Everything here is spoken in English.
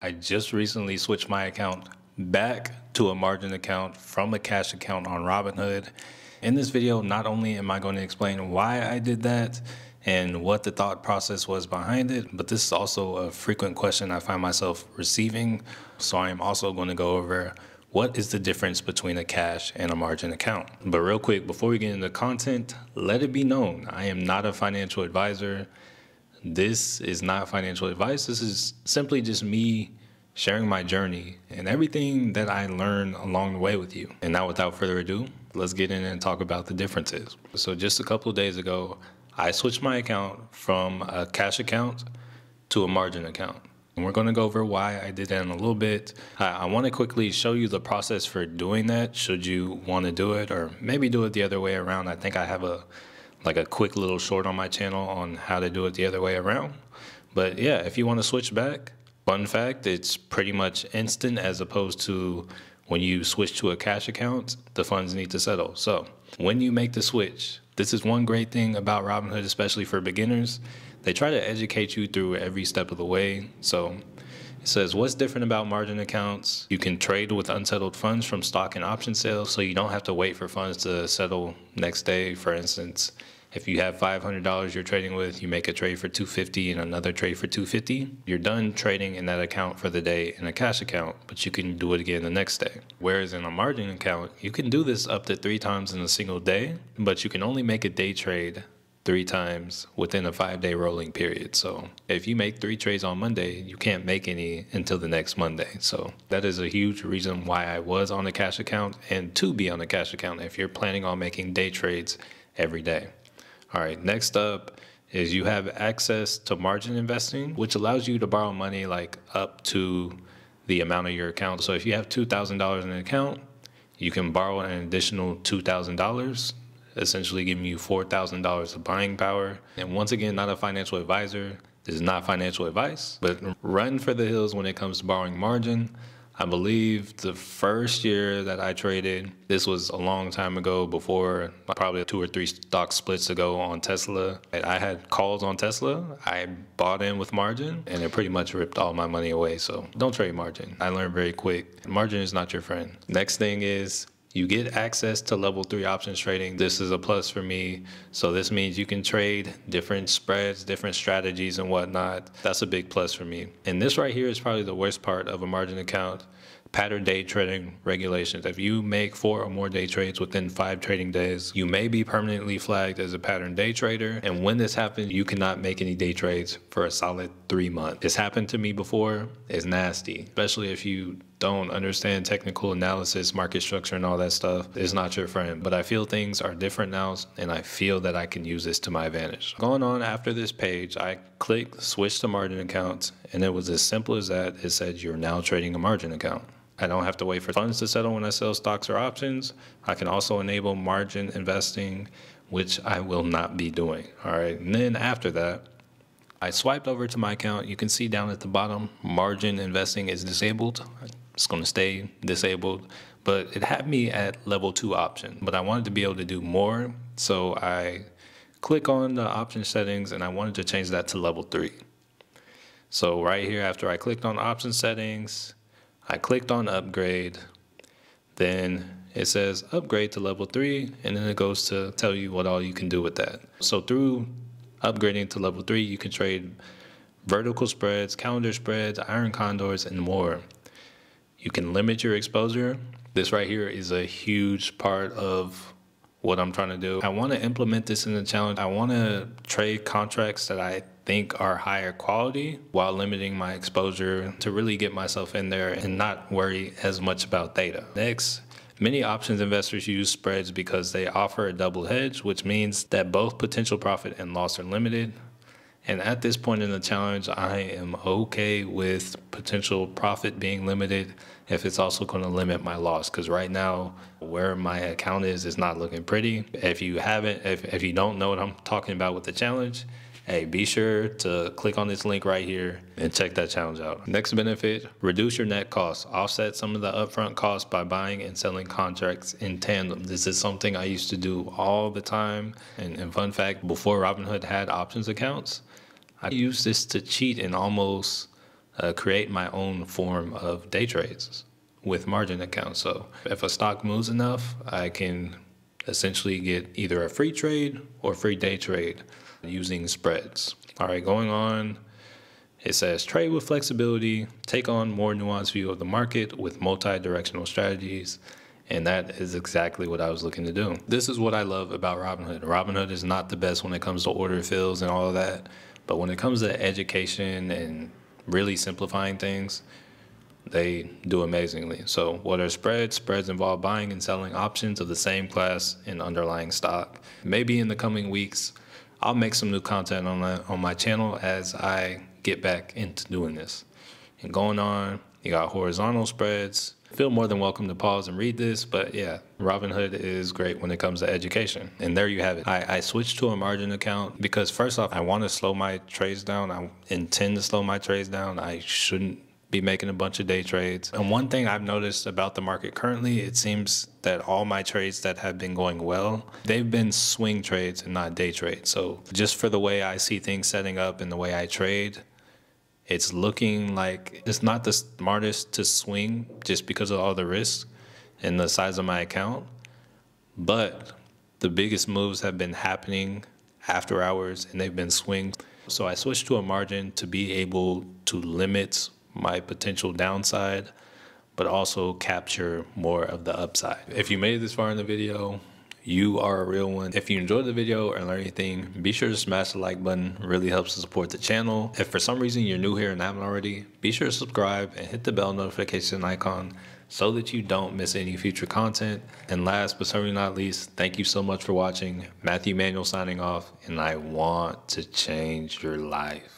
I just recently switched my account back to a margin account from a cash account on Robinhood. In this video, not only am I going to explain why I did that and what the thought process was behind it, but this is also a frequent question I find myself receiving. So I am also going to go over what is the difference between a cash and a margin account. But real quick, before we get into the content, let it be known I am not a financial advisor. This is not financial advice. This is simply just me sharing my journey and everything that I learned along the way with you. And now, without further ado, let's get in and talk about the differences. So, just a couple of days ago, I switched my account from a cash account to a margin account. And we're going to go over why I did that in a little bit. I, I want to quickly show you the process for doing that, should you want to do it, or maybe do it the other way around. I think I have a like a quick little short on my channel on how to do it the other way around. But yeah, if you want to switch back, fun fact, it's pretty much instant as opposed to when you switch to a cash account, the funds need to settle. So when you make the switch, this is one great thing about Robinhood, especially for beginners. They try to educate you through every step of the way. So says, what's different about margin accounts? You can trade with unsettled funds from stock and option sales, so you don't have to wait for funds to settle next day. For instance, if you have $500 you're trading with, you make a trade for 250 and another trade for 250. You're done trading in that account for the day in a cash account, but you can do it again the next day. Whereas in a margin account, you can do this up to three times in a single day, but you can only make a day trade three times within a five day rolling period. So if you make three trades on Monday, you can't make any until the next Monday. So that is a huge reason why I was on a cash account and to be on a cash account if you're planning on making day trades every day. All right, next up is you have access to margin investing, which allows you to borrow money like up to the amount of your account. So if you have $2,000 in an account, you can borrow an additional $2,000 essentially giving you $4,000 of buying power. And once again, not a financial advisor. This is not financial advice, but run for the hills when it comes to borrowing margin. I believe the first year that I traded, this was a long time ago before probably two or three stock splits ago on Tesla. I had calls on Tesla. I bought in with margin and it pretty much ripped all my money away. So don't trade margin. I learned very quick. Margin is not your friend. Next thing is you get access to level three options trading. This is a plus for me. So this means you can trade different spreads, different strategies and whatnot. That's a big plus for me. And this right here is probably the worst part of a margin account pattern day trading regulations. If you make four or more day trades within five trading days, you may be permanently flagged as a pattern day trader. And when this happens, you cannot make any day trades for a solid three months. It's happened to me before. It's nasty, especially if you don't understand technical analysis, market structure, and all that stuff, it's not your friend. But I feel things are different now, and I feel that I can use this to my advantage. Going on after this page, I clicked switch to margin accounts, and it was as simple as that. It said you're now trading a margin account. I don't have to wait for funds to settle when I sell stocks or options. I can also enable margin investing, which I will not be doing. All right. And then after that, I swiped over to my account. You can see down at the bottom, margin investing is disabled. It's going to stay disabled, but it had me at level two option. But I wanted to be able to do more. So I click on the option settings and I wanted to change that to level three. So right here, after I clicked on option settings, I clicked on upgrade, then it says upgrade to level three, and then it goes to tell you what all you can do with that. So through upgrading to level three, you can trade vertical spreads, calendar spreads, iron condors, and more. You can limit your exposure. This right here is a huge part of what I'm trying to do. I want to implement this in the challenge. I want to trade contracts that I think are higher quality while limiting my exposure to really get myself in there and not worry as much about theta. Next, Many options investors use spreads because they offer a double hedge, which means that both potential profit and loss are limited. And at this point in the challenge, I am okay with potential profit being limited if it's also going to limit my loss. Because right now, where my account is, is not looking pretty. If you haven't, if, if you don't know what I'm talking about with the challenge, hey, be sure to click on this link right here and check that challenge out. Next benefit, reduce your net costs. Offset some of the upfront costs by buying and selling contracts in tandem. This is something I used to do all the time. And, and fun fact, before Robinhood had options accounts, I used this to cheat and almost uh, create my own form of day trades with margin accounts. So if a stock moves enough, I can essentially get either a free trade or free day trade using spreads. All right, going on. It says trade with flexibility, take on more nuanced view of the market with multi-directional strategies. And that is exactly what I was looking to do. This is what I love about Robinhood. Robinhood is not the best when it comes to order fills and all of that. But when it comes to education and really simplifying things, they do amazingly. So, what are spreads? Spreads involve buying and selling options of the same class in underlying stock. Maybe in the coming weeks, I'll make some new content on that on my channel as I get back into doing this. And going on, you got horizontal spreads. Feel more than welcome to pause and read this, but yeah, Robinhood is great when it comes to education. And there you have it. I, I switched to a margin account because first off, I want to slow my trades down. I intend to slow my trades down. I shouldn't be making a bunch of day trades. And one thing I've noticed about the market currently, it seems that all my trades that have been going well, they've been swing trades and not day trades. So just for the way I see things setting up and the way I trade, it's looking like it's not the smartest to swing just because of all the risks and the size of my account. But the biggest moves have been happening after hours and they've been swings. So I switched to a margin to be able to limit my potential downside, but also capture more of the upside. If you made it this far in the video, you are a real one. If you enjoyed the video or learned anything, be sure to smash the like button. Really helps to support the channel. If for some reason you're new here and haven't already, be sure to subscribe and hit the bell notification icon so that you don't miss any future content. And last but certainly not least, thank you so much for watching. Matthew Manuel signing off, and I want to change your life.